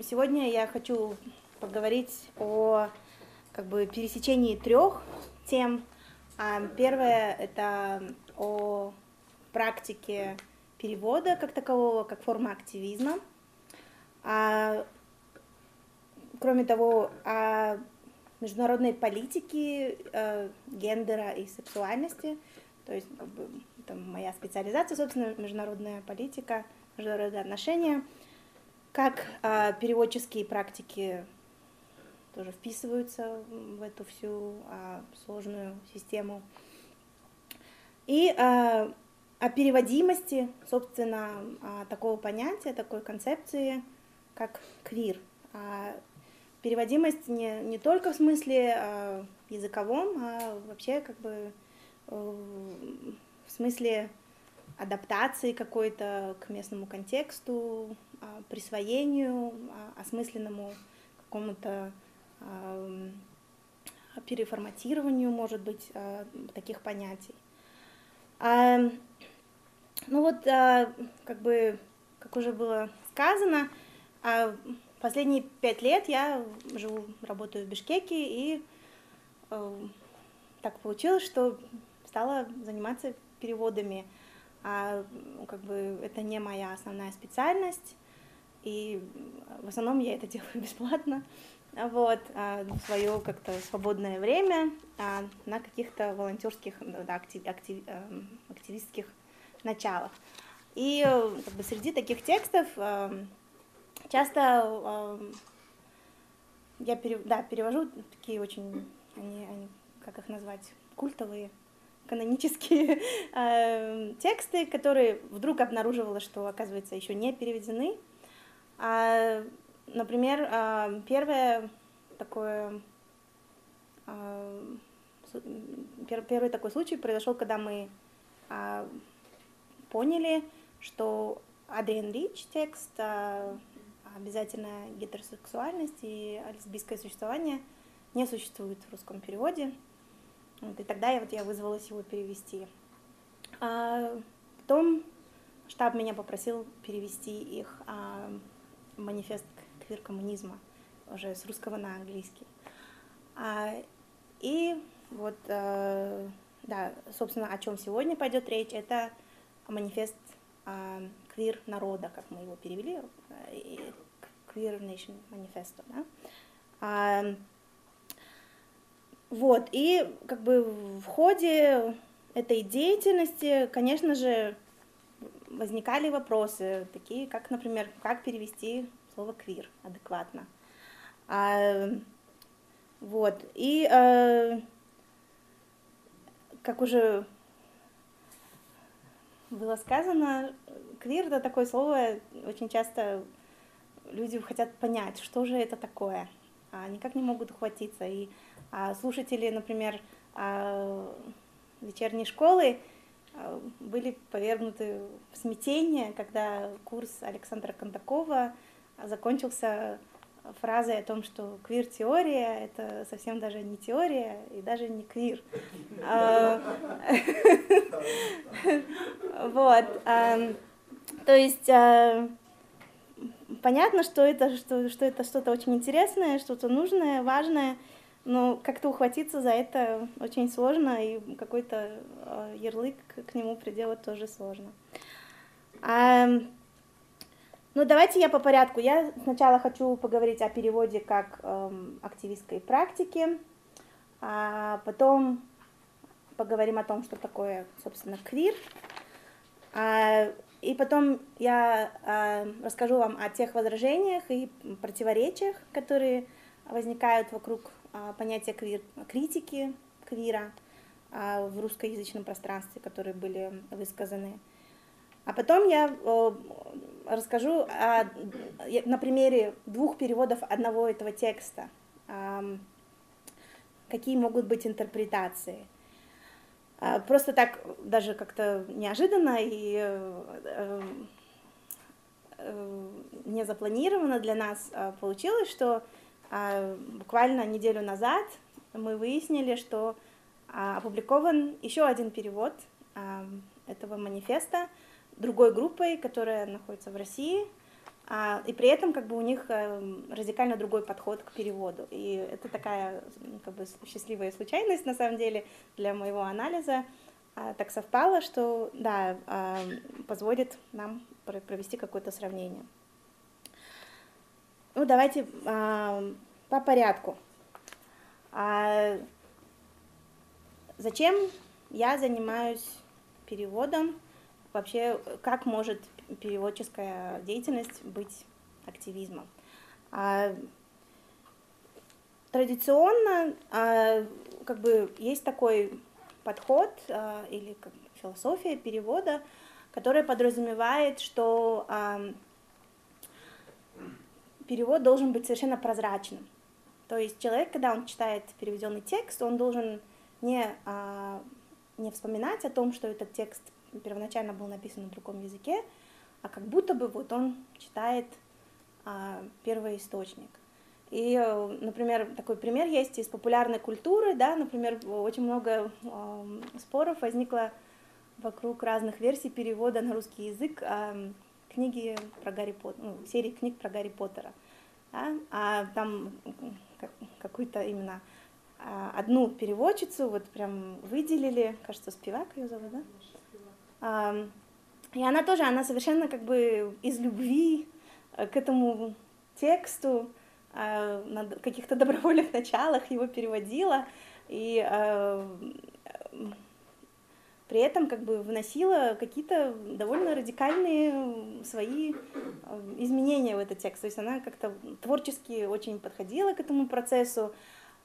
Сегодня я хочу поговорить о как бы пересечении трех тем. А, первое это о практике перевода как такового, как форма активизма. А, кроме того, о международной политике э, гендера и сексуальности. То есть как бы, это моя специализация, собственно, международная политика, международные отношения как а, переводческие практики тоже вписываются в эту всю а, сложную систему. И а, о переводимости, собственно, а, такого понятия, такой концепции, как квир. А, переводимость не, не только в смысле а, языковом, а вообще как бы э, в смысле адаптации какой-то к местному контексту, присвоению, а, осмысленному какому-то а, переформатированию, может быть, таких понятий. Ну вот, как бы, как уже было сказано, последние пять лет я живу, работаю в Бишкеке, и так получилось, что стала заниматься переводами. А, как бы это не моя основная специальность, и в основном я это делаю бесплатно, вот, а, в свое как-то свободное время а, на каких-то волонтерских, да, актив, актив, эм, активистских началах. И как бы среди таких текстов эм, часто эм, я пере, да, перевожу такие очень, они, они, как их назвать, культовые, канонические э, тексты, которые вдруг обнаруживала, что, оказывается, еще не переведены. А, например, а, первое такое а, первый такой случай произошел, когда мы а, поняли, что Адриан Рич текст а, обязательно гетеросексуальность и лесбийское существование не существует в русском переводе. Вот, и тогда я, вот, я вызвалась его перевести. А потом штаб меня попросил перевести их а, манифест квир-коммунизма уже с русского на английский. А, и вот, а, да, собственно, о чем сегодня пойдет речь, это манифест а, квир народа, как мы его перевели, Queer Nation Manifesto, да. А, вот, и как бы в ходе этой деятельности, конечно же, возникали вопросы, такие как, например, как перевести слово квир адекватно. А, вот, и а, как уже было сказано, квир это такое слово, очень часто люди хотят понять, что же это такое, а никак не могут ухватиться. И а слушатели, например, а, вечерней школы были повергнуты в смятение, когда курс Александра Кондакова закончился фразой о том, что квир-теория — это совсем даже не теория и даже не квир. Вот. То есть понятно, что это, что, что это что-то очень интересное, что-то нужное, важное, но как-то ухватиться за это очень сложно, и какой-то э, ярлык к нему приделать тоже сложно. А, ну, давайте я по порядку. Я сначала хочу поговорить о переводе как эм, активистской практике, а потом поговорим о том, что такое, собственно, квир. А, и потом я э, расскажу вам о тех возражениях и противоречиях, которые возникают вокруг а, понятия квир, критики квира а, в русскоязычном пространстве, которые были высказаны. А потом я расскажу о, на примере двух переводов одного этого текста, какие могут быть интерпретации. А, просто так, даже как-то неожиданно и э, э, не запланированно для нас получилось, что а, буквально неделю назад мы выяснили, что а, опубликован еще один перевод а, этого манифеста другой группой, которая находится в России. а, и при этом как бы у них э, радикально другой подход к переводу. И это такая как бы счастливая случайность на самом деле для моего анализа. А, так совпало, что да, а, позволит нам провести какое-то сравнение. Ну, давайте по порядку. Зачем я занимаюсь переводом? Вообще, как может переводческая деятельность быть активизмом. А, традиционно а, как бы есть такой подход а, или как философия перевода, которая подразумевает, что а, перевод должен быть совершенно прозрачным. То есть человек, когда он читает переведенный текст, он должен не, а, не вспоминать о том, что этот текст первоначально был написан на другом языке, а как будто бы вот он читает а, первоисточник. И, например, такой пример есть из популярной культуры, да, например, очень много э, споров возникло вокруг разных версий перевода на русский язык э, книги про Гарри Поттера, ну, серии книг про Гарри Поттера. Да? А там какую-то именно а, одну переводчицу вот прям выделили, кажется, Спивак ее зовут, да? А, и она тоже, она совершенно как бы из любви э, к этому тексту э, на каких-то добровольных началах его переводила и э, при этом как бы вносила какие-то довольно радикальные свои изменения в этот текст. То есть она как-то творчески очень подходила к этому процессу,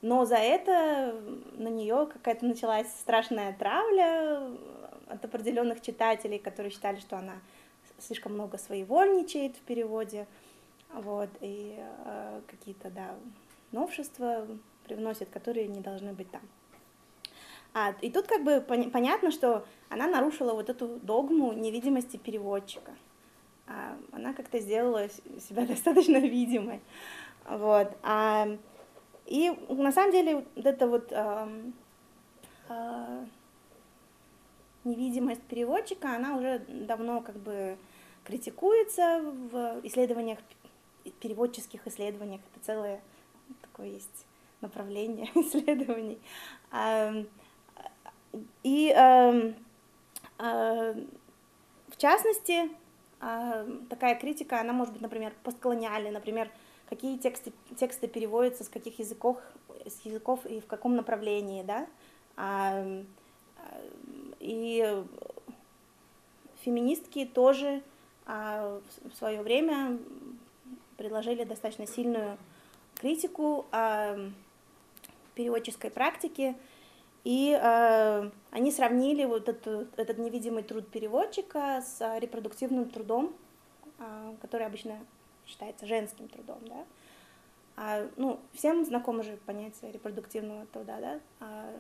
но за это на нее какая-то началась страшная травля, от определенных читателей, которые считали, что она слишком много своевольничает в переводе, вот, и э, какие-то, да, новшества привносит, которые не должны быть там. А, и тут как бы пон- понятно, что она нарушила вот эту догму невидимости переводчика. А, она как-то сделала себя достаточно видимой. Вот. А, и на самом деле вот это вот а, а, невидимость переводчика, она уже давно как бы критикуется в исследованиях, переводческих исследованиях. Это целое такое есть направление исследований. И в частности, такая критика, она может быть, например, постколониальной, например, какие тексты, тексты переводятся с каких языков, с языков и в каком направлении, да, и феминистки тоже а, в свое время предложили достаточно сильную критику переводческой практики, и э, они сравнили вот этот, этот невидимый труд переводчика с репродуктивным трудом, э, который обычно считается женским трудом, да. А, ну, всем знакомо же понятие репродуктивного труда, да. А,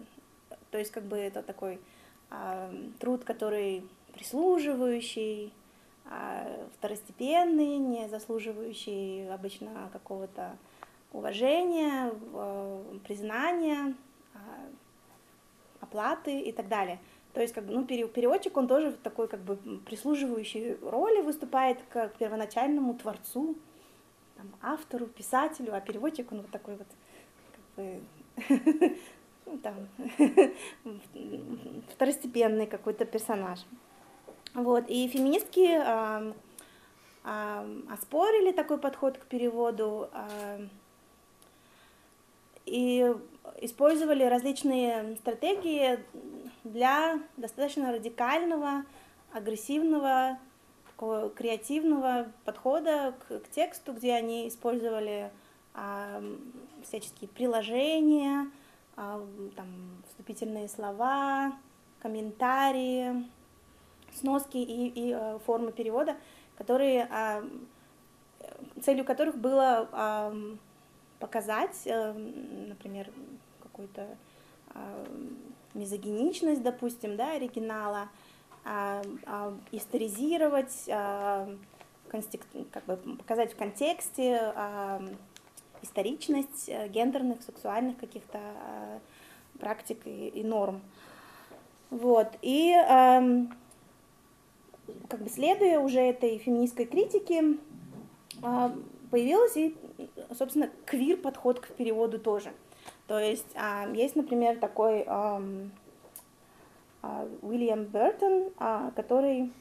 то есть как бы это такой труд, который прислуживающий, а, второстепенный, не заслуживающий обычно какого-то уважения, признания, а, оплаты и так далее. То есть, как бы, ну, переводчик, он тоже в такой, как бы, прислуживающей роли выступает к первоначальному творцу, там, автору, писателю, а переводчик, он вот такой вот, как бы, ну, там, второстепенный какой-то персонаж. Вот, и феминистки э, э, оспорили такой подход к переводу э, и использовали различные стратегии для достаточно радикального, агрессивного, такого креативного подхода к, к тексту, где они использовали э, всяческие приложения, а, там, вступительные слова, комментарии, сноски и, и э, формы перевода, которые, а, целью которых было показать, э, например, какую-то мизогиничность, допустим, да, оригинала, историзировать, как бы показать в контексте историчность э, гендерных, сексуальных каких-то э, практик и, норм. Вот. И э, как бы следуя уже этой феминистской критике, а, появилась и, собственно, квир-подход к переводу тоже. То есть а, есть, например, такой Уильям Бертон, который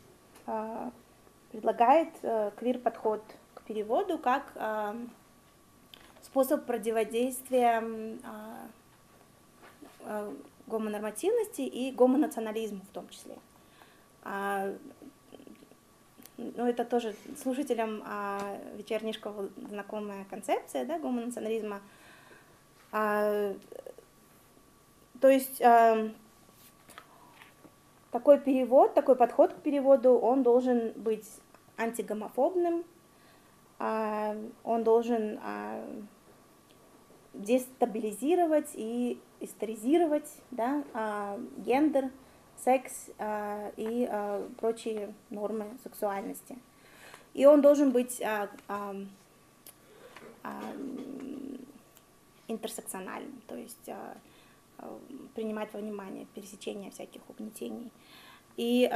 предлагает э, квир-подход к переводу как способ противодействия гомонормативности и гомонационализму в том числе. Ну, это тоже слушателям а, вечернишков знакомая концепция, да, гомонационализма. А, то есть а, такой перевод, такой подход к переводу, он должен быть антигомофобным, а, он должен а, дестабилизировать и историзировать да, а, гендер, секс э, и э, прочие нормы сексуальности. И он должен быть э, интерсекциональным, то есть принимать во внимание пересечение всяких угнетений. И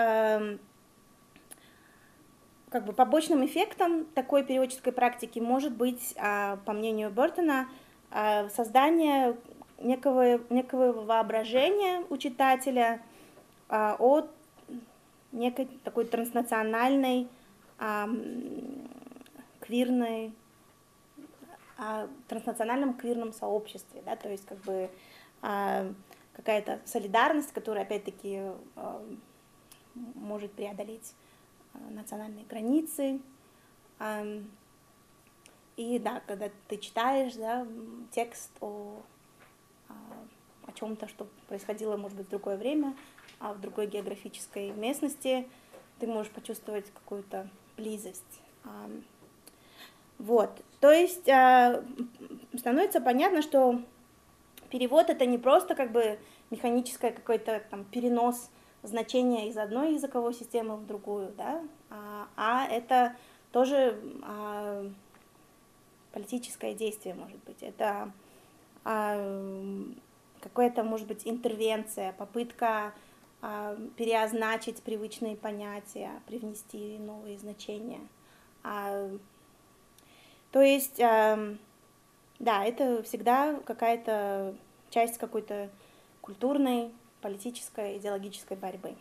как бы побочным эффектом такой переводческой практики может быть, по мнению Бертона, создание некого, некого воображения у читателя – а, о некой такой транснациональной а, квирной о транснациональном квирном сообществе, да, то есть как бы а, какая-то солидарность, которая опять-таки а, может преодолеть а, национальные границы. А, и да, когда ты читаешь да, текст о, о чем-то, что происходило, может быть, в другое время, а в другой географической местности ты можешь почувствовать какую-то близость. Вот, то есть а, становится понятно, что перевод это не просто как бы механическое какой-то там перенос значения из одной языковой системы в другую, да, а, а это тоже а, политическое действие, может быть, это какая-то, может быть, интервенция, попытка переозначить привычные понятия, привнести новые значения. А, то есть, да, это всегда какая-то часть какой-то культурной, политической, идеологической борьбы.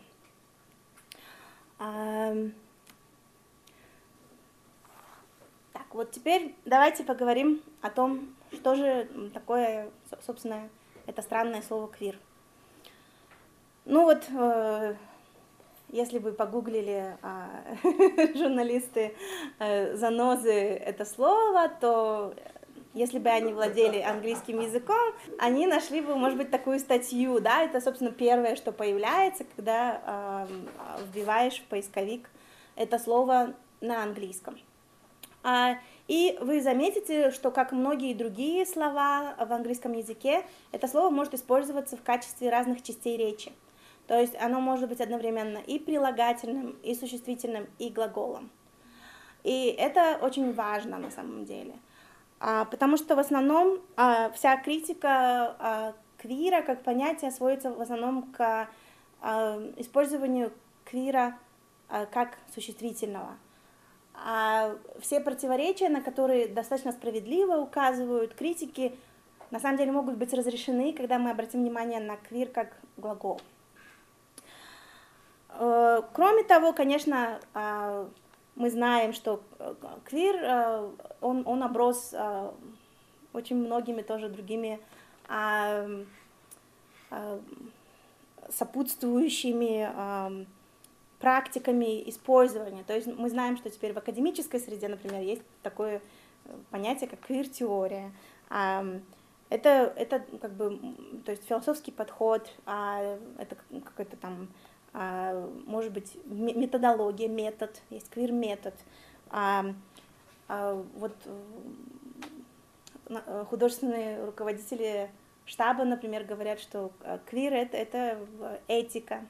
Так, вот теперь давайте поговорим о том, что же такое, собственно, это странное слово квир. Ну вот, э, если бы погуглили э, журналисты э, занозы это слово, то если бы они владели английским языком, они нашли бы, может быть, такую статью, да, это, собственно, первое, что появляется, когда э, вбиваешь в поисковик это слово на английском. А, и вы заметите, что, как многие другие слова в английском языке, это слово может использоваться в качестве разных частей речи. То есть оно может быть одновременно и прилагательным, и существительным, и глаголом. И это очень важно на самом деле. А, потому что в основном а, вся критика а, квира как понятие сводится в основном к использованию квира как существительного. А все противоречия, на которые достаточно справедливо указывают критики, на самом деле могут быть разрешены, когда мы обратим внимание на квир как глагол. Э, кроме того, конечно, а, мы знаем, что э, квир, э, он, он оброс очень многими тоже другими сопутствующими практиками использования. То есть мы знаем, что теперь в академической среде, например, есть такое понятие, как квир-теория. Это, это как бы, то есть философский подход, это какой-то там может быть, методология, метод, есть квир-метод. А, а, вот э, художественные руководители штаба, например, говорят, что э, квир это, это этика,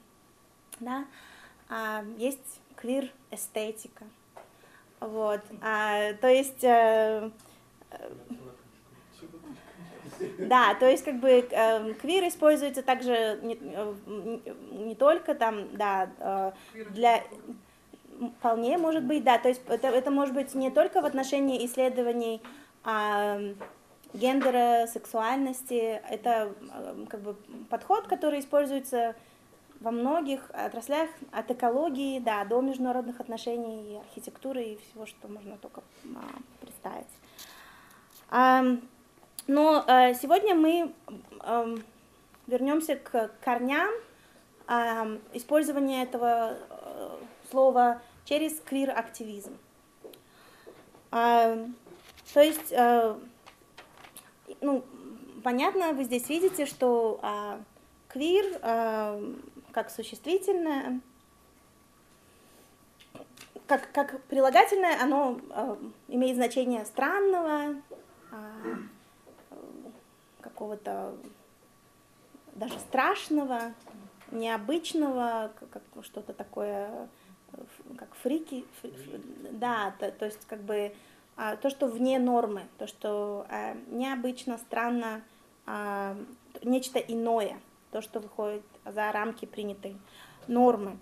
да? а есть квир-эстетика. Вот. А, то есть э, да, то есть как бы э, квир используется также не, э, не только там, да, э, для вполне может быть, да, то есть это, это может быть не только в отношении исследований а, гендера, сексуальности, это как бы подход, который используется во многих отраслях, от экологии, да, до международных отношений, архитектуры и всего, что можно только а, представить. Но а, сегодня мы а, вернемся к корням а, использования этого а, слова через квир-активизм. А, то есть, а, ну, понятно, вы здесь видите, что а, квир а, как существительное, как, как прилагательное, оно э, имеет значение странного, э, какого-то даже страшного, необычного, как что-то такое, как фрики, фри, да, то, то есть как бы а, то, что вне нормы, то, что а, необычно, странно, а, нечто иное то, что выходит за рамки принятой нормы.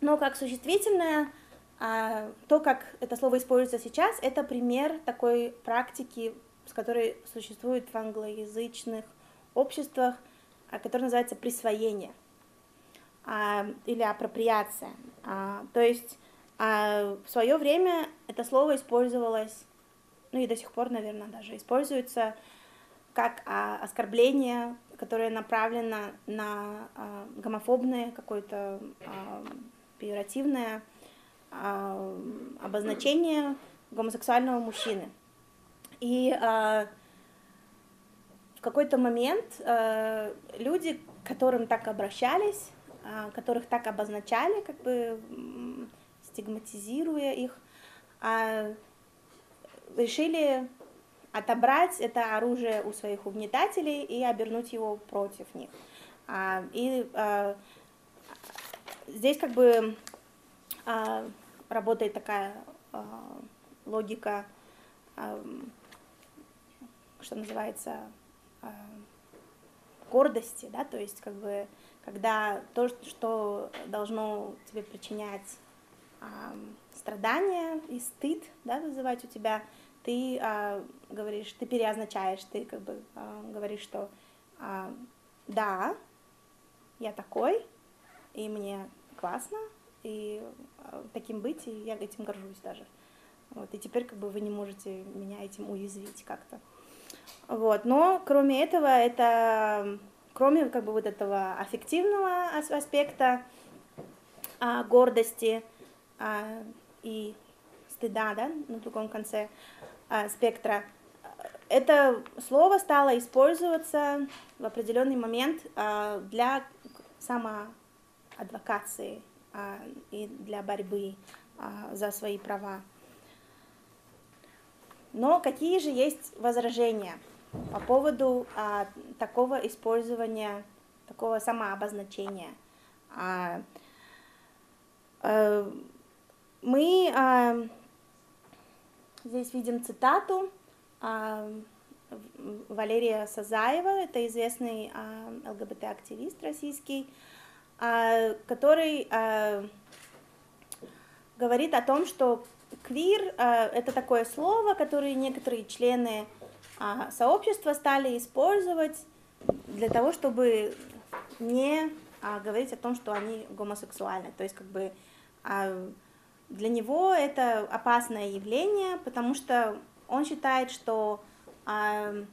Но как существительное, а, то, как это слово используется сейчас, это пример такой практики, с которой существует в англоязычных обществах, а, которая называется присвоение а, или апроприация. То есть в свое время это слово использовалось, ну и до сих пор, наверное, даже используется как оскорбление которое направлено на гомофобное какое-то пиоративное обозначение гомосексуального мужчины. И э, в какой-то момент э, люди, к которым так обращались, э, которых так обозначали, как бы стигматизируя их, э, решили отобрать это оружие у своих угнетателей и обернуть его против них. А, и а, здесь как бы а, работает такая а, логика, а, что называется, а, гордости, да, то есть как бы когда то, что должно тебе причинять страдания и стыд, да, вызывать у тебя, ты а, говоришь, ты переозначаешь, ты как бы а, говоришь, что а, да, я такой, и мне классно, и таким быть, и я этим горжусь даже. Вот, и теперь как бы вы не можете меня этим уязвить как-то. Вот, но кроме этого, это, кроме как бы вот этого аффективного аспекта, а, гордости а, и стыда, да, на другом конце, а, спектра, это слово стало использоваться в определенный момент а, для самоадвокации а, и для борьбы а, за свои права. Но какие же есть возражения по поводу а, такого использования, такого самообозначения? А, а, мы а, Здесь видим цитату а, Валерия Сазаева, это известный а, ЛГБТ-активист российский, а, который говорит о том, что квир это такое слово, которое некоторые члены сообщества стали использовать для того, чтобы не говорить о том, что они гомосексуальны. То есть как бы для него это опасное явление, потому что он считает, что э,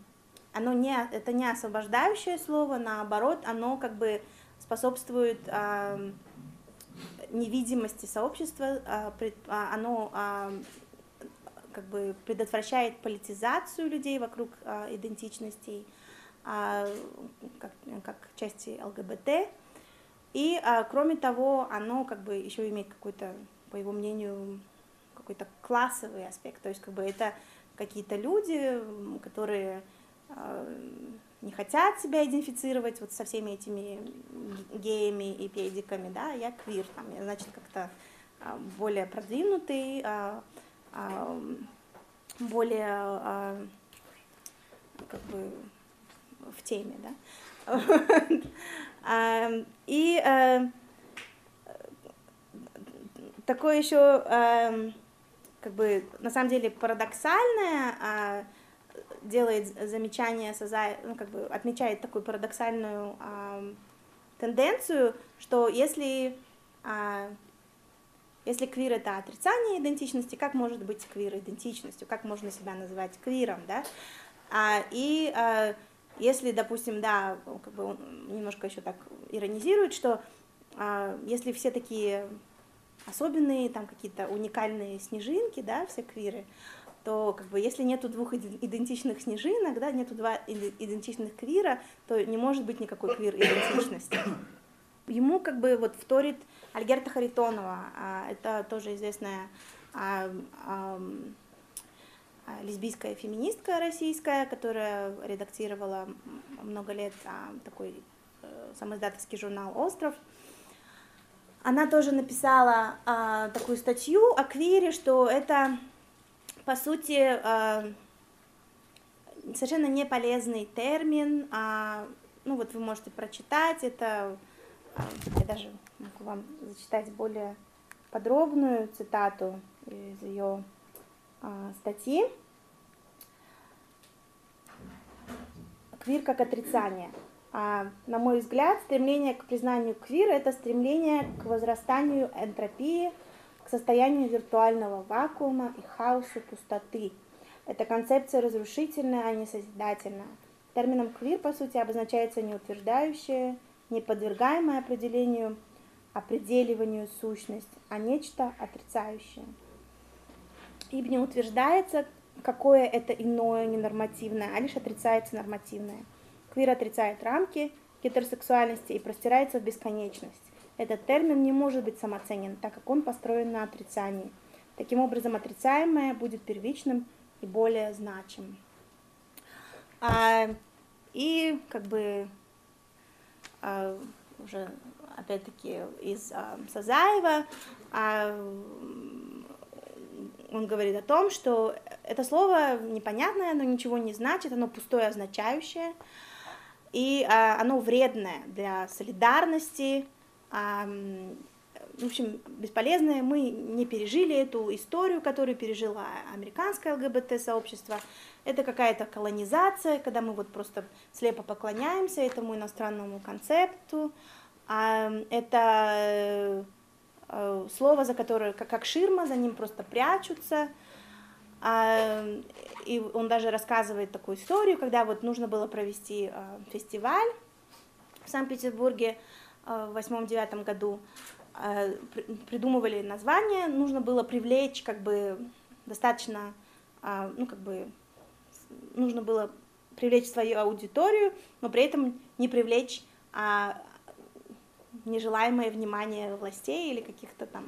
оно не, это не освобождающее слово, наоборот, оно как бы способствует э, невидимости сообщества, пред, э, оно э, как бы предотвращает политизацию людей вокруг идентичностей, как, как части ЛГБТ. И, кроме того, оно как бы еще имеет какой-то по его мнению, какой-то классовый аспект. То есть как бы это какие-то люди, которые не хотят себя идентифицировать вот со всеми этими геями и педиками, да, я квир, там, я, значит, как-то э, более продвинутый, э, э, более э, как бы в теме, да. И такое еще, э, как бы, на самом деле, парадоксальное э, делает замечание, ну, как бы, отмечает такую парадоксальную э, тенденцию, что если, э, если квир это отрицание идентичности, как может быть квир идентичностью, как можно себя называть квиром, да? А, и а, если, допустим, да, как бы он немножко еще так иронизирует, что а, если все такие особенные, там какие-то уникальные снежинки, да, все квиры, то как бы если нету двух идентичных снежинок, да, нету два идентичных квира, то не может быть никакой квир идентичности. Ему как бы вот вторит Альгерта Харитонова, а, это тоже известная а, а, лесбийская феминистка российская, которая редактировала много лет такой э, самоиздательский журнал «Остров». Она тоже написала а, такую статью о квире, что это, по сути, а, совершенно не полезный термин. А, ну вот вы можете прочитать это, а, я даже могу вам зачитать более подробную цитату из ее а, статьи. Квир как отрицание. А, на мой взгляд, стремление к признанию квира – это стремление к возрастанию энтропии, к состоянию виртуального вакуума и хаосу пустоты. Это концепция разрушительная, а не созидательная. Термином квир, по сути, обозначается неутверждающее, неподвергаемое определению, определиванию сущность, а нечто отрицающее ибо не утверждается, какое это иное ненормативное, а лишь отрицается нормативное. Квир отрицает рамки гетеросексуальности и простирается в бесконечность. Этот термин не может быть самоценен, так как он построен на отрицании. Таким образом, отрицаемое будет первичным и более значимым. А, и как бы а, уже опять-таки из а, Сазаева а, он говорит о том, что это слово непонятное, оно ничего не значит, оно пустое означающее, и а, оно вредное для солидарности, в общем, бесполезное. Мы не пережили эту историю, которую пережило американское ЛГБТ-сообщество. Это какая-то колонизация, когда мы вот просто слепо поклоняемся этому иностранному концепту. Это Э, слово, за которое, как, как ширма, за ним просто прячутся. И он даже рассказывает такую историю, когда вот нужно было провести э, фестиваль в Санкт-Петербурге в восьмом-девятом году. Придумывали название, нужно было привлечь как бы достаточно, ну как бы, нужно было привлечь свою аудиторию, но при этом не привлечь а, нежелаемое внимание властей или каких-то там,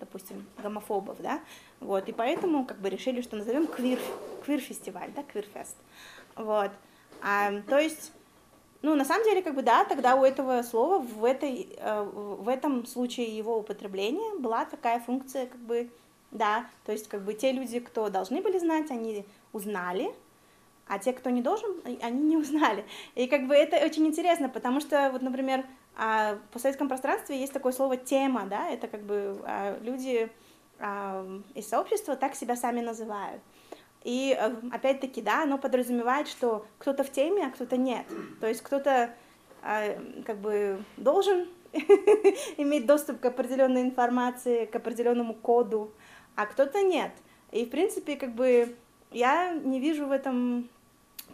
допустим, гомофобов, да, вот, и поэтому как бы решили, что назовем квир, квир-фестиваль, да, квир-фест, вот, а, то есть, ну, на самом деле, как бы, да, тогда у этого слова в, этой, э, в этом случае его употребления была такая функция, как бы, да, то есть, как бы, те люди, кто должны были знать, они узнали, а те, кто не должен, они не узнали. И как бы это очень интересно, потому что, вот, например, а в постсоветском пространстве есть такое слово тема, да, это как бы а, люди из сообщества так себя сами называют. И э, опять-таки, да, оно подразумевает, что кто-то в теме, а кто-то нет. То есть кто-то как бы должен иметь доступ к определенной информации, к определенному коду, а кто-то нет. И, в принципе, как бы я не вижу в этом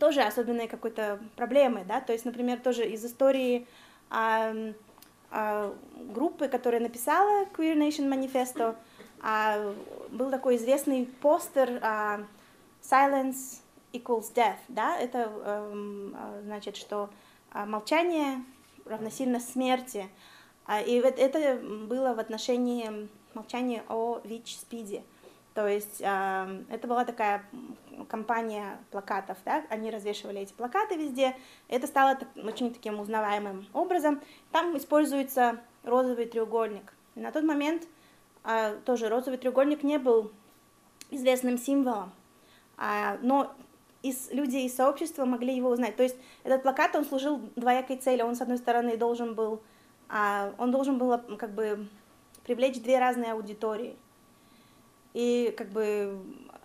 тоже особенной какой-то проблемы, да, то есть, например, тоже из истории а, а, группы, которая написала Queer Nation Manifesto, а, был такой известный постер а, Silence equals death, да, это а, значит, что а, молчание равносильно смерти, а, и это было в отношении молчания о ВИЧ-СПИДе. То есть э, это была такая компания плакатов, да, они развешивали эти плакаты везде, это стало так, очень таким узнаваемым образом. Там используется розовый треугольник. на тот момент э, тоже розовый треугольник не был известным символом, э, но из, люди из сообщества могли его узнать. То есть этот плакат, он служил двоякой цели. Он, с одной стороны, должен был, э, он должен был как бы привлечь две разные аудитории. И как бы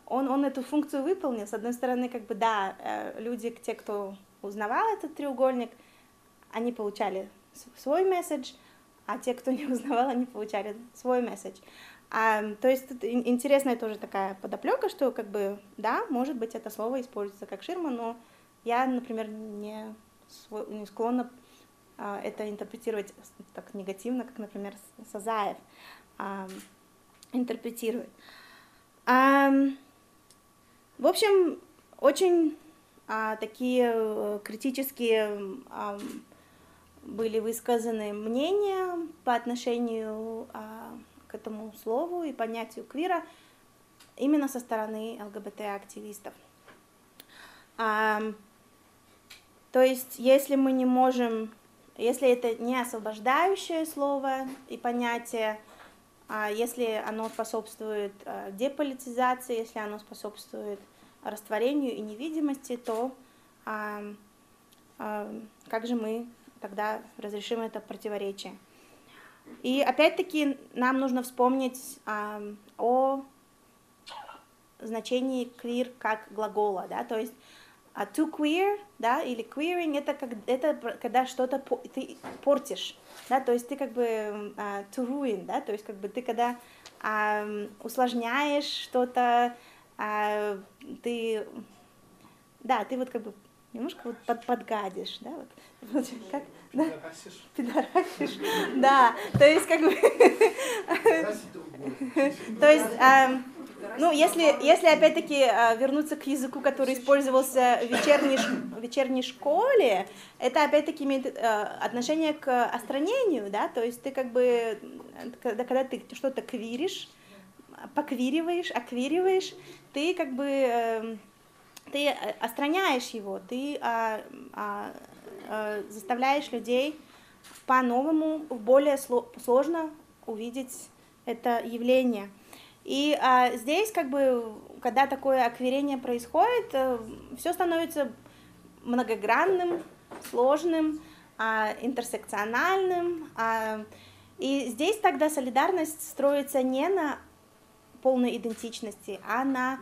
он, он эту функцию выполнил. С одной стороны, как бы да, э, люди, те, кто узнавал этот треугольник, они получали свой месседж, а те, кто не узнавал, они получали свой месседж. А, то есть тут интересная тоже такая подоплека, что как бы да, может быть это слово используется как ширма, но я, например, не, не склонна а, это интерпретировать так негативно, как, например, Сазаев а, интерпретирует. А, в общем, очень а, такие э, критические а, были высказаны мнения по отношению а, к этому слову и понятию квира именно со стороны ЛГБТ-активистов. А, то есть, если мы не можем, если это не освобождающее слово и понятие, а если оно способствует а, деполитизации, если оно способствует растворению и невидимости, то а, а, как же мы тогда разрешим это противоречие? И опять-таки нам нужно вспомнить а, о значении queer как глагола, да, то есть а to queer, да, или queering, это, как, это когда что-то по, ты портишь, да, то есть ты как бы uh, to ruin, да, то есть как бы ты когда uh, усложняешь что-то, uh, ты, да, ты вот как бы немножко вот под, подгадишь, да, вот, как, да, пидорасишь, да, то есть как бы, то есть, ну, если, если опять-таки вернуться к языку, который использовался в вечерней, в вечерней школе, это опять-таки имеет отношение к остранению, да, то есть ты как бы, когда, когда ты что-то квиришь, поквириваешь, аквириваешь, ты как бы ты э, остраняешь его, ты а, а, а, заставляешь людей по-новому, более сложно увидеть это явление. И а, здесь, как бы, когда такое аквирение происходит, э, все становится многогранным, сложным, а, интерсекциональным. А, и здесь тогда солидарность строится не на полной идентичности, а на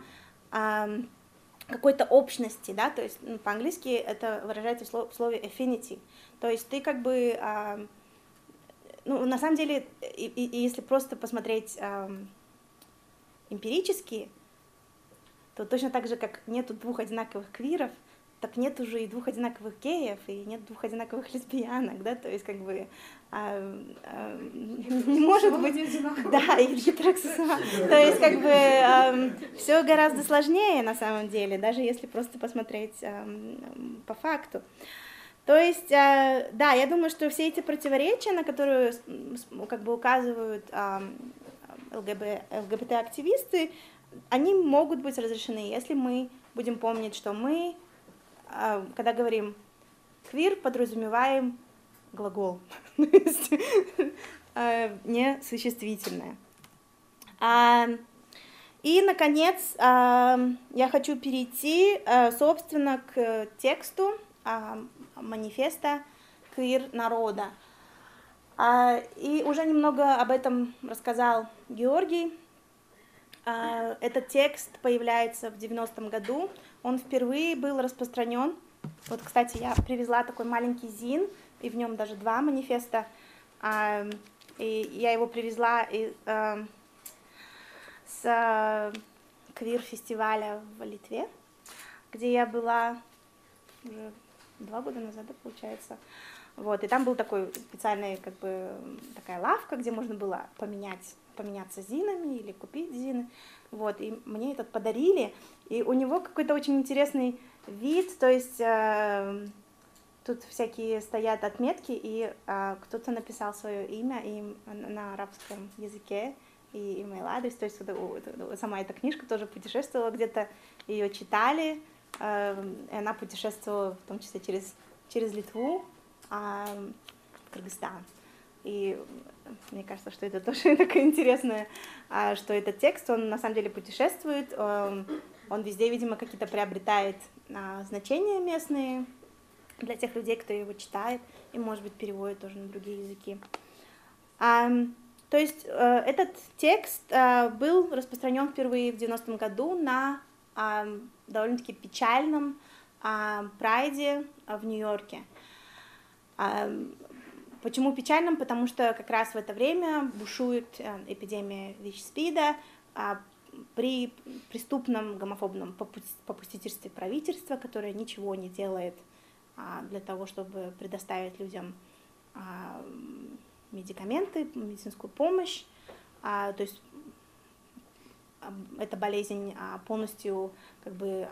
какой-то общности, да, то есть ну, по-английски это выражается в слове affinity, то есть ты как бы, а, ну, на самом деле, и, и, если просто посмотреть а, эмпирически, то точно так же, как нету двух одинаковых квиров, так нет уже и двух одинаковых геев, и нет двух одинаковых лесбиянок, да, то есть как бы а, а, не может быть, да, и гетеросексуал, то есть как бы а, все гораздо сложнее на самом деле, даже если просто посмотреть а, по факту. То есть, а, да, я думаю, что все эти противоречия, на которые как бы указывают а, ЛГБ, ЛГБТ-активисты, они могут быть разрешены, если мы будем помнить, что мы а, когда говорим квир, подразумеваем глагол, а, не существительное. А, и, наконец, я хочу перейти, собственно, к тексту манифеста «Квир народа». И уже немного об этом рассказал Георгий. Этот текст появляется в 90-м году он впервые был распространен. Вот, кстати, я привезла такой маленький зин, и в нем даже два манифеста. И я его привезла из, с квир-фестиваля в Литве, где я была уже два года назад, получается. Вот, и там был такой специальный, как бы, такая лавка, где можно было поменять, поменяться зинами или купить зины. Вот, и мне этот подарили, и у него какой-то очень интересный вид, то есть э, тут всякие стоят отметки, и э, кто-то написал свое имя и на арабском языке, и email адрес, то есть сама эта книжка тоже путешествовала где-то, ее читали, э, и она путешествовала в том числе через, через Литву, в Кыргызстан. И мне кажется, что это тоже такое интересное, а, что этот текст, он на самом деле путешествует, он, он везде, видимо, какие-то приобретает а, значения местные для тех людей, кто его читает, и, может быть, переводит тоже на другие языки. А, То есть э, этот текст э, был распространен впервые в 90-м году на э, довольно-таки печальном э, прайде в Нью-Йорке. Э, почему печальном? Потому что как раз в это время бушует э, эпидемия ВИЧ-СПИДа, э, при преступном гомофобном попустительстве правительства, которое ничего не делает а, для того, чтобы предоставить людям а, медикаменты, медицинскую помощь. А, то есть эта болезнь полностью как бы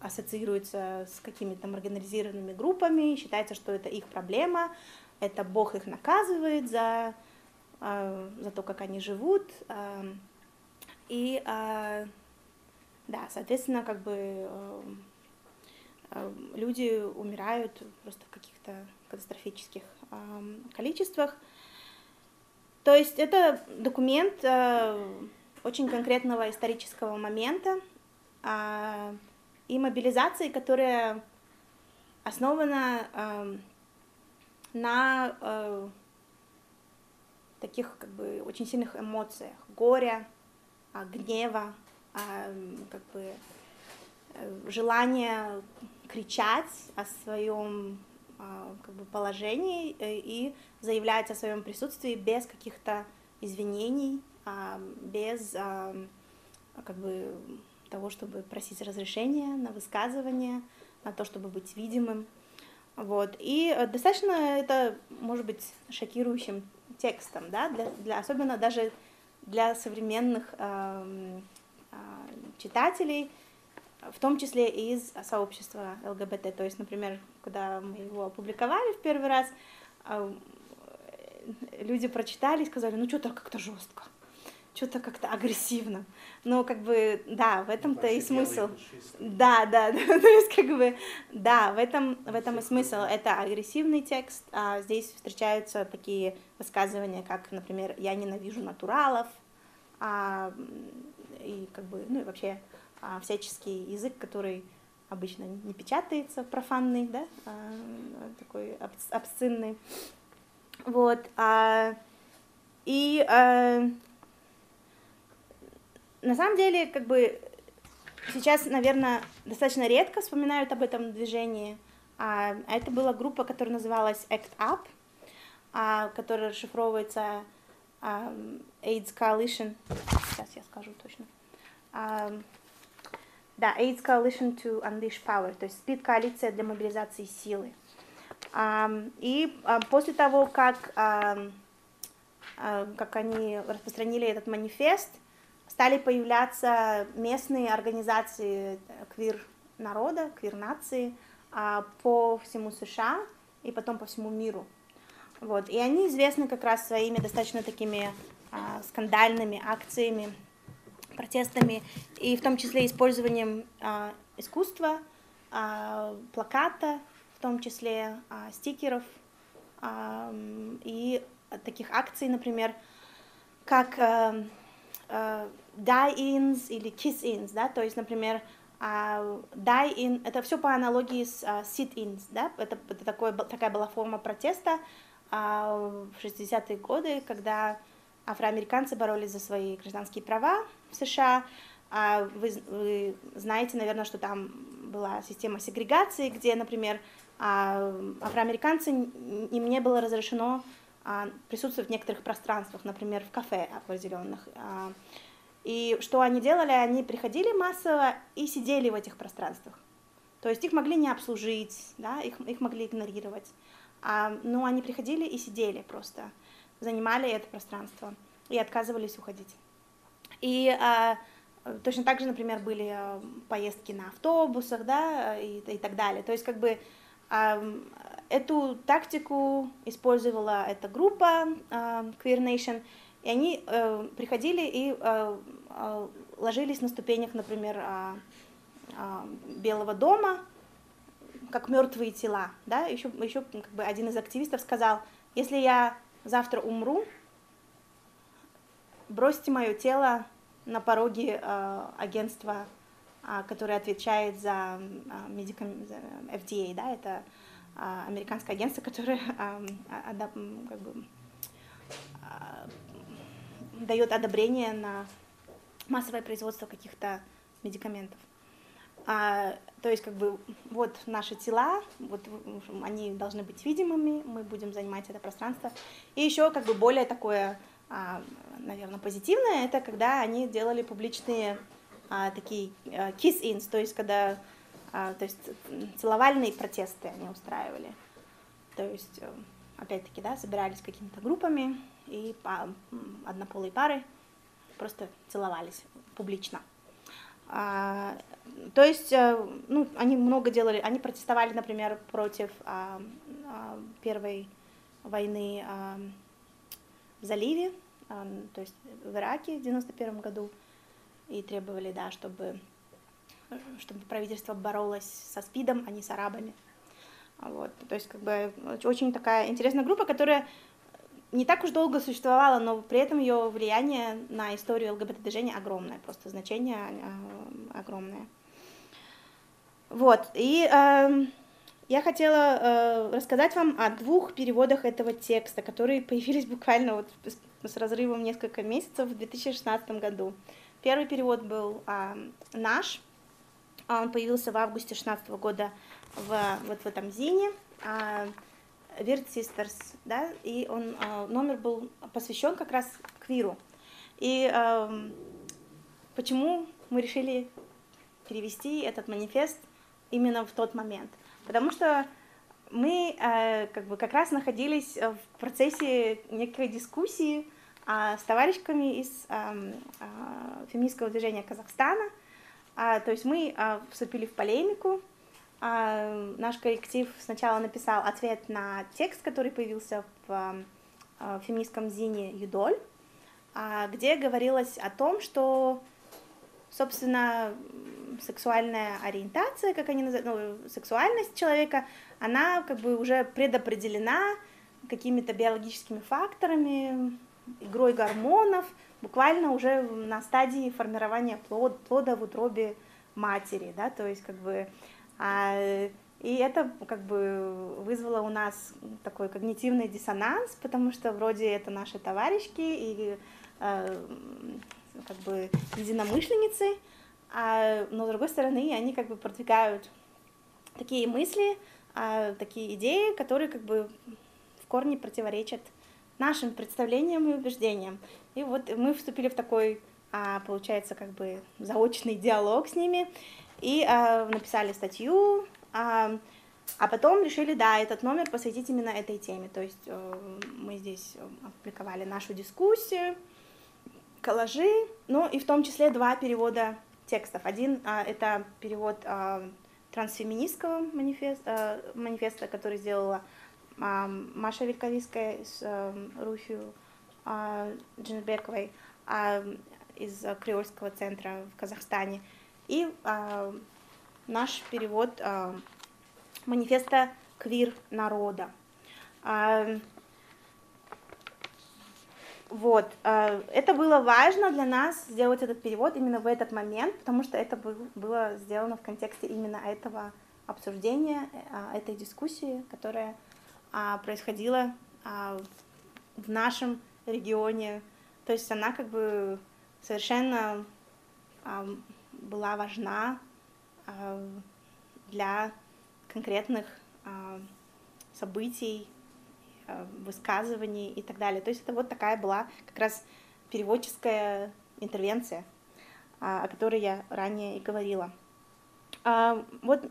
ассоциируется с какими-то маргинализированными группами, считается, что это их проблема, это Бог их наказывает за, за то, как они живут. И да, соответственно, как бы люди умирают просто в каких-то катастрофических количествах. То есть это документ э, очень конкретного исторического момента э, и мобилизации, которая основана э, на э, таких как бы очень сильных эмоциях, горя, э, гнева, э, как бы э, желания кричать о своем а, как бы, положении э, и заявлять о своем присутствии без каких-то извинений, а, без а, как бы, того, чтобы просить разрешения на высказывание, на то, чтобы быть видимым. Вот. И э, достаточно это может быть шокирующим текстом, да, для, для, особенно даже для современных э, э, читателей, в том числе и из сообщества ЛГБТ. То есть, например, когда мы его опубликовали в первый раз, а, люди прочитали и сказали, ну что-то как-то жестко, что-то как-то агрессивно. Но как бы, да, в этом-то и смысл. Да, да, да, то есть как бы, да, в этом, в этом и смысл. Это агрессивный текст, а здесь встречаются такие высказывания, как, например, «я ненавижу натуралов», а, и как бы, ну и вообще всяческий язык, который обычно не печатается, профанный, да, а, такой обсценный. Вот. А, и а, на самом деле, как бы сейчас, наверное, достаточно редко вспоминают об этом движении. А, это была группа, которая называлась Act Up, а, которая расшифровывается а, AIDS Coalition. Сейчас я скажу точно. А, да, AIDS Coalition to Unleash Power, то есть спид-коалиция для мобилизации силы. И а, после того, как, а, как они распространили этот манифест, стали появляться местные организации квир-народа, квир-нации а, по всему США и потом по всему миру. Вот. И они известны как раз своими достаточно такими скандальными акциями протестами, и в том числе использованием а, искусства, а, плаката, в том числе а, стикеров а, и таких акций, например, как а, а, die-ins или kiss-ins, да, то есть, например, Uh, die-in, это все по аналогии с uh, sit-ins, да, это, это такое, такая была форма протеста uh, в 60-е годы, когда афроамериканцы боролись за свои гражданские права в США. А вы, вы знаете, наверное, что там была система сегрегации, где, например, а, афроамериканцам им не было разрешено а, присутствовать в некоторых пространствах, например, в кафе определенных. И что они делали? Они приходили массово и сидели в этих пространствах. То есть их могли не обслужить, да, их, их могли игнорировать. А, но они приходили и сидели просто занимали это пространство и отказывались уходить. И а, точно так же, например, были а, поездки на автобусах, да, и, и так далее. То есть как бы эту тактику использовала эта группа а, Queer Nation, и они а, приходили и ложились на ступенях, например, Белого дома, как мертвые тела, да, еще, еще как бы один из активистов сказал, если я завтра умру, бросьте мое тело на пороге э, агентства, э, которое отвечает за, э, медикам, FDA, да, это американское агентство, которое как бы, дает одобрение на массовое производство каких-то медикаментов. А, то есть, как бы, вот наши тела, вот они должны быть видимыми, мы будем занимать это пространство. И еще, как бы, более такое, наверное, позитивное, это когда они делали публичные а, такие а, kiss-ins, то есть, когда, а, то есть, целовальные протесты они устраивали. То есть, э, опять-таки, да, собирались какими-то группами, и однополые пары просто целовались публично. А, то есть, э, ну, они много делали, они протестовали, например, против а, а, первой войны а, заливе, а, то есть в Ираке в 91 году, и требовали, да, чтобы, чтобы правительство боролось со СПИДом, а не с арабами. Вот, то есть, как бы, очень такая интересная группа, которая не так уж долго существовала, но при этом ее влияние на историю ЛГБТ-движения огромное, просто значение э, огромное. Вот, и э, я хотела э, рассказать вам о двух переводах этого текста, которые появились буквально вот с, с разрывом несколько месяцев в 2016 году. Первый перевод был э, наш, он появился в августе 2016 года в, вот в этом зине. Э, Weird Sisters, да, и он, э, номер был посвящен как раз квиру. И э, почему мы решили перевести этот манифест именно в тот момент? Потому что мы э, как бы как раз находились в процессе некой дискуссии э, с товарищами из э, э, феминистского движения Казахстана. Э, то есть мы э, вступили в полемику, а, наш коллектив сначала написал ответ на текст, который появился в а, феминистском зине «Юдоль», а, где говорилось о том, что, собственно, сексуальная ориентация, как они называют, ну, сексуальность человека, она как бы уже предопределена какими-то биологическими факторами, игрой гормонов, буквально уже на стадии формирования плод, плода в утробе матери, да, то есть как бы а, и это как бы вызвало у нас такой когнитивный диссонанс, потому что вроде это наши товарищи и э, как бы единомышленницы, а, но с другой стороны они как бы продвигают такие мысли, а, такие идеи, которые как бы в корне противоречат нашим представлениям и убеждениям. И вот мы вступили в такой, а, получается, как бы заочный диалог с ними, и э, написали статью, э, а потом решили, да, этот номер посвятить именно этой теме. То есть э, мы здесь опубликовали нашу дискуссию, коллажи, ну и в том числе два перевода текстов. Один э, это перевод э, трансфеминистского манифеста, э, манифеста, который сделала э, Маша Вильковиская с э, Руфью э, Джинбековой э, из Креольского центра в Казахстане и э, наш перевод э, манифеста «Квир народа». Э, вот, э, это было важно для нас сделать этот перевод именно в этот момент, потому что это было сделано в контексте именно этого обсуждения, э, этой дискуссии, которая э, происходила э, в нашем регионе. То есть она как бы совершенно была важна а, для конкретных а, событий, а, высказываний и так далее. То есть это вот такая была как раз переводческая интервенция, о которой я ранее и говорила. Вот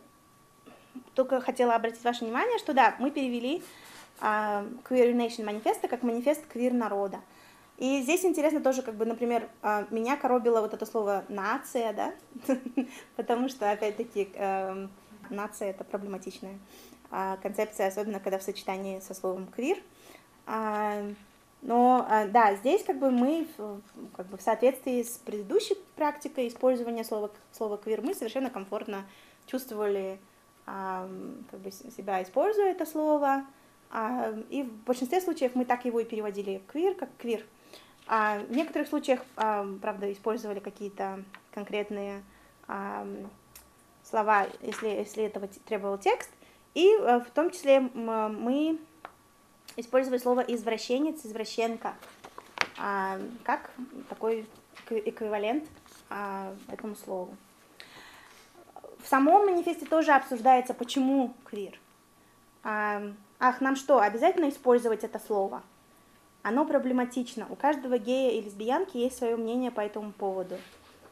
только хотела обратить ваше внимание, что да, мы перевели Queer Nation манифеста как манифест квир народа. И здесь интересно тоже, как бы, например, а, меня коробило вот это слово нация, да, потому что, опять-таки, эм, нация это проблематичная а, концепция, особенно когда в сочетании со словом квир. А, но да, здесь как бы мы как бы в соответствии с предыдущей практикой использования слова, слова квир мы совершенно комфортно чувствовали как бы себя используя это слово. И в большинстве случаев мы так его и переводили квир, как квир. А в некоторых случаях, а, правда, использовали какие-то конкретные а, слова, если, если этого требовал текст. И а, в том числе мы использовали слово извращенец, извращенка. а, как такой эквивалент а, этому слову. В самом манифесте тоже обсуждается, почему квир. А, ах, нам что, обязательно использовать это слово? Оно проблематично. У каждого гея и лесбиянки есть свое мнение по этому поводу.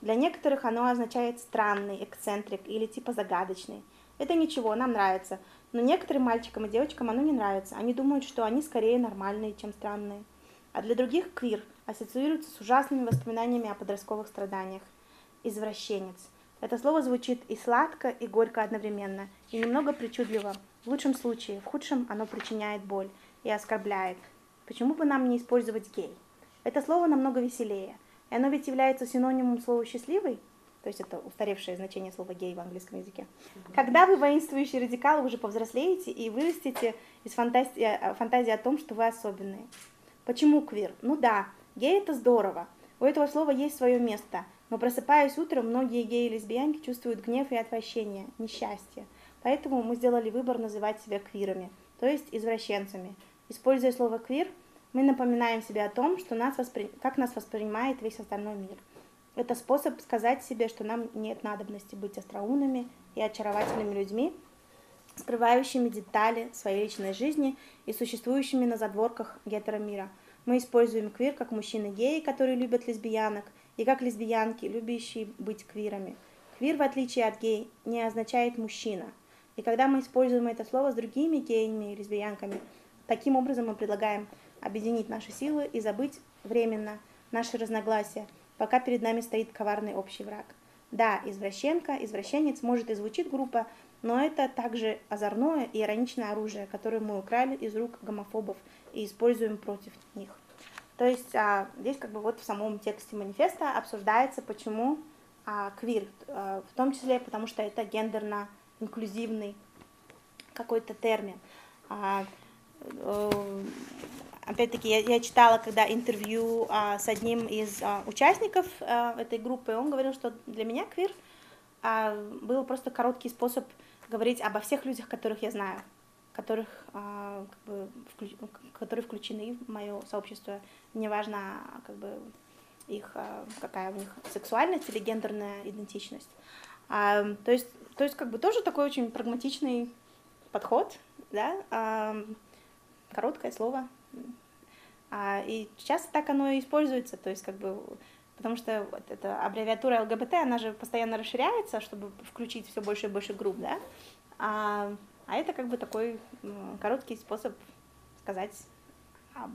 Для некоторых оно означает странный, эксцентрик или типа загадочный. Это ничего, нам нравится. Но некоторым мальчикам и девочкам оно не нравится. Они думают, что они скорее нормальные, чем странные. А для других квир ассоциируется с ужасными воспоминаниями о подростковых страданиях. Извращенец. Это слово звучит и сладко, и горько одновременно, и немного причудливо. В лучшем случае, в худшем оно причиняет боль и оскорбляет. Почему бы нам не использовать гей? Это слово намного веселее. И оно ведь является синонимом слова «счастливый», то есть это устаревшее значение слова «гей» в английском языке. Когда вы, воинствующие радикалы, уже повзрослеете и вырастете из фантазии, э, фантазии о том, что вы особенные. Почему квир? Ну да, гей это здорово. У этого слова есть свое место. Но просыпаясь утром, многие геи и лесбиянки чувствуют гнев и отвращение, несчастье. Поэтому мы сделали выбор называть себя квирами, то есть извращенцами. Используя слово квир, мы напоминаем себе о том, что нас воспри... как нас воспринимает весь остальной мир. Это способ сказать себе, что нам нет надобности быть остроумными и очаровательными людьми, скрывающими детали своей личной жизни и существующими на задворках гетеромира. Мы используем квир как мужчины-геи, которые любят лесбиянок, и как лесбиянки, любящие быть квирами. Квир, в отличие от гей, не означает мужчина. И когда мы используем это слово с другими геями и лесбиянками, таким образом мы предлагаем объединить наши силы и забыть временно наши разногласия, пока перед нами стоит коварный общий враг. Да, извращенка, извращенец может и звучит группа, но это также озорное и ироничное оружие, которое мы украли из рук гомофобов и используем против них. То есть а, здесь как бы вот в самом тексте манифеста обсуждается, почему а, квир, а, в том числе потому что это гендерно-инклюзивный какой-то термин. А, э, опять-таки, я, я читала, когда интервью а, с одним из а, участников а, этой группы, он говорил, что для меня квир а, был просто короткий способ говорить обо всех людях, которых я знаю, которых, а, как бы, вклю, которые включены в мое сообщество. Неважно, как бы, их, а, какая у них сексуальность или гендерная идентичность. А, то, есть, то есть, как бы, тоже такой очень прагматичный подход, да, а, короткое слово. А, и часто так оно и используется, то есть, как бы, потому что вот эта аббревиатура ЛГБТ, она же постоянно расширяется, чтобы включить все больше и больше групп, да, а, а это как бы такой короткий способ сказать об,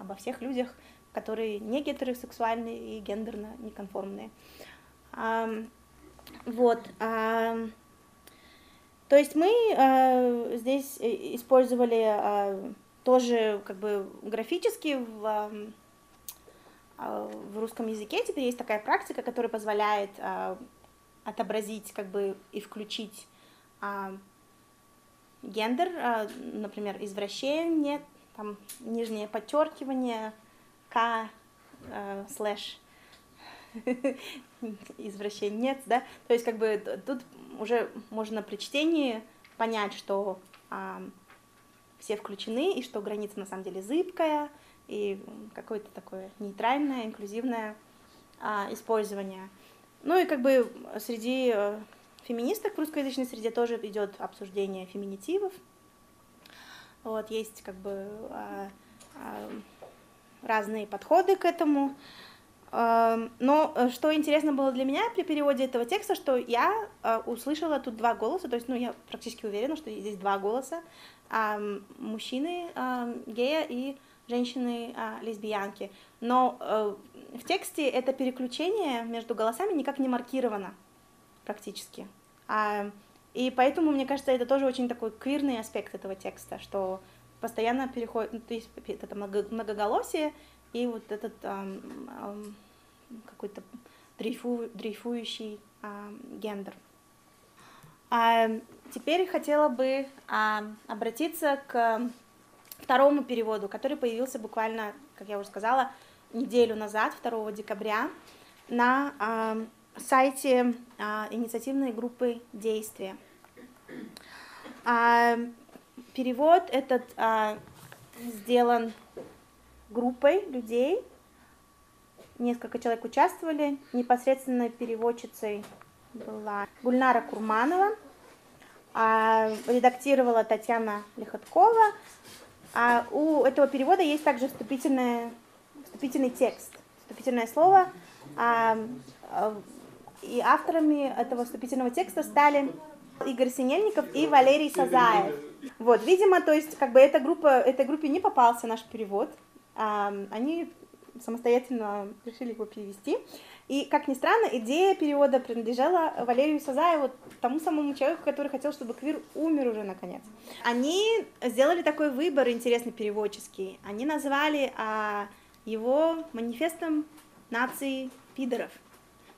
обо всех людях, которые не гетеросексуальные и гендерно неконформные. А, вот. А, то есть мы а, здесь использовали а, тоже как бы графически в а, в русском языке теперь есть такая практика, которая позволяет а, отобразить как бы и включить а, гендер, например, извращение, там нижнее подчеркивание, к слэш извращенец, да, то есть как бы тут уже можно при чтении понять, что все включены и что граница на самом деле зыбкая, и какое-то такое нейтральное, инклюзивное а, использование. Ну и как бы среди э, феминисток в русскоязычной среде тоже идет обсуждение феминитивов. Вот, есть как бы а, а, разные подходы к этому. А, но э, что интересно было для меня при переводе этого текста, что я а, услышала тут два голоса, то есть, ну, я практически уверена, что здесь два голоса, а, мужчины а, гея и женщины а, лесбиянки. Но э, в тексте это переключение между голосами никак не маркировано практически. И поэтому, мне кажется, это тоже очень такой квирный аспект этого текста, что постоянно переходит, ну, то есть это многоголосие и вот этот а, а, какой-то дрейфу, дрейфующий а, гендер. А, теперь хотела бы а, обратиться к второму переводу, который появился буквально, как я уже сказала, неделю назад, 2 декабря, на э, сайте э, инициативной группы «Действия». Э, перевод этот э, сделан группой людей, несколько человек участвовали. Непосредственно переводчицей была Гульнара Курманова, а редактировала Татьяна Лихоткова. А у этого перевода есть также вступительное, вступительный текст, вступительное слово. А, а, и авторами этого вступительного текста стали Игорь Синельников и Валерий Сазаев. Вот, видимо, то есть, как бы эта группа, этой группе не попался наш перевод. Они самостоятельно решили его перевести. И, как ни странно, идея перевода принадлежала Валерию Сазаеву, тому самому человеку, который хотел, чтобы квир умер уже наконец. Они сделали такой выбор интересный переводческий. Они назвали а, его манифестом нации пидоров.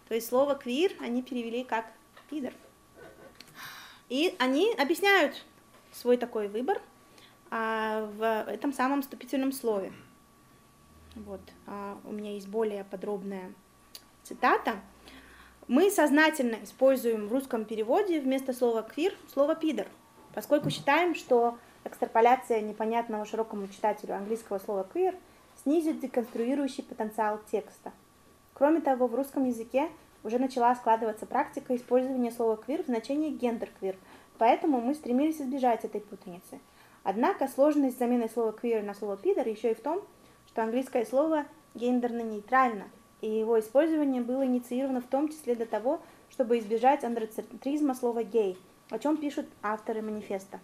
То есть слово квир они перевели как пидор. И они объясняют свой такой выбор а, в этом самом вступительном слове. Вот, а, у меня есть более подробная цитата. Мы сознательно используем в русском переводе вместо слова квир слово пидор, поскольку считаем, что экстраполяция непонятного широкому читателю английского слова queer снизит деконструирующий потенциал текста. Кроме того, в русском языке уже начала складываться практика использования слова «квир» в значении «гендер-квир», поэтому мы стремились избежать этой путаницы. Однако сложность замены слова «квир» на слово «пидор» еще и в том, что английское слово гендерно-нейтрально, и его использование было инициировано в том числе для того, чтобы избежать андроцентризма слова «гей», о чем пишут авторы манифеста.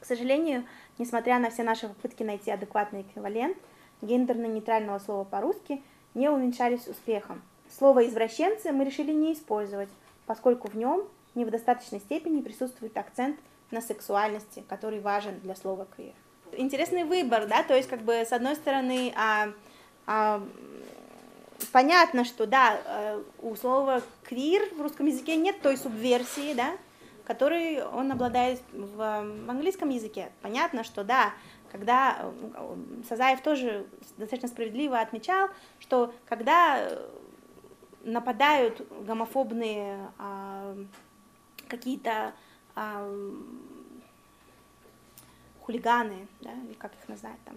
К сожалению, несмотря на все наши попытки найти адекватный эквивалент гендерно-нейтрального слова по-русски, не увенчались успехом – Слово «извращенцы» мы решили не использовать, поскольку в нем не в достаточной степени присутствует акцент на сексуальности, который важен для слова «квир». Интересный выбор, да, то есть как бы с одной стороны а, а, понятно, что да, э, у слова «квир» в русском языке нет той субверсии, да, которой он обладает в, в английском языке. Понятно, что да, когда э, Сазаев тоже достаточно справедливо отмечал, что когда нападают гомофобные а, какие-то а, хулиганы, да, или как их назвать там,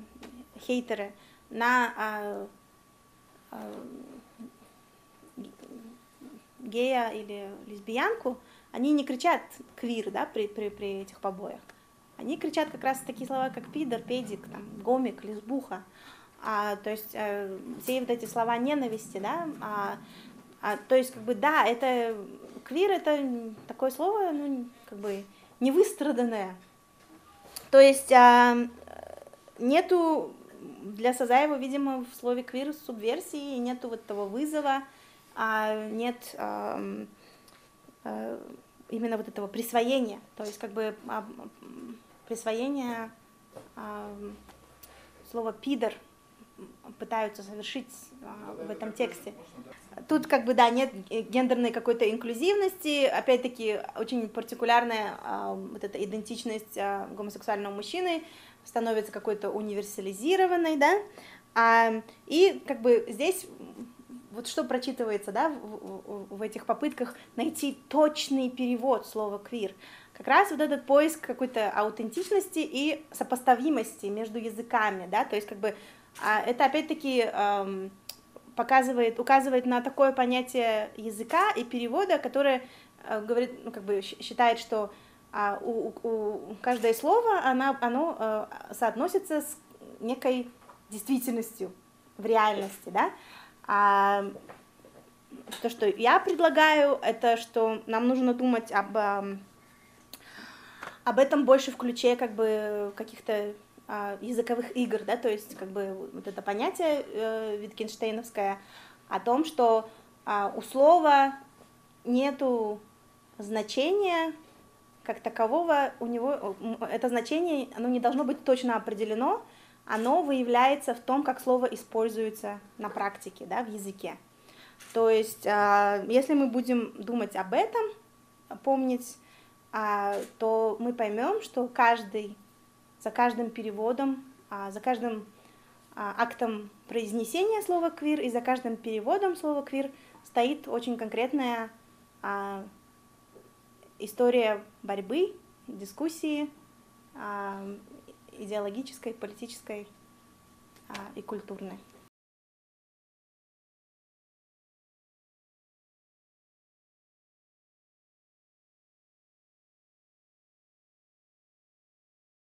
хейтеры, на а, а, гея или лесбиянку, они не кричат квир, да, при, при, при этих побоях. Они кричат как раз такие слова, как пидор, педик, там, гомик, лесбуха. А, то есть э, все вот эти слова ненависти, да, а, а, то есть, как бы, да, это квир это такое слово, ну, как бы невыстраданное. То есть а, нету для Сазаева, видимо, в слове квир субверсии, нету вот того вызова, а, нет а, а, именно вот этого присвоения, то есть как бы а, присвоение а, слова пидор пытаются совершить а, в этом тексте. Тут как бы, да, нет гендерной какой-то инклюзивности, опять-таки очень партикулярная а, вот эта идентичность а, гомосексуального мужчины становится какой-то универсализированной, да, а, и как бы здесь вот что прочитывается, да, в, в, в этих попытках найти точный перевод слова квир, как раз вот этот поиск какой-то аутентичности и сопоставимости между языками, да, то есть как бы а это опять-таки эм, показывает, указывает на такое понятие языка и перевода, которое э, говорит, ну, как бы считает, что а, у, у, каждое слово она, оно э, соотносится с некой действительностью в реальности, да. А, то, что я предлагаю, это что нам нужно думать об, об этом больше в ключе как бы каких-то а, языковых игр, да, то есть как бы вот это понятие э, Виткинштейновское о том, что э, у слова нету значения как такового, у него это значение, оно не должно быть точно определено, оно выявляется в том, как слово используется на практике, да, в языке. То есть, э, если мы будем думать об этом, помнить, э, то мы поймем, что каждый за каждым переводом, а, за каждым а, актом произнесения слова квир и за каждым переводом слова квир стоит очень конкретная а, история борьбы, дискуссии идеологической, политической и культурной.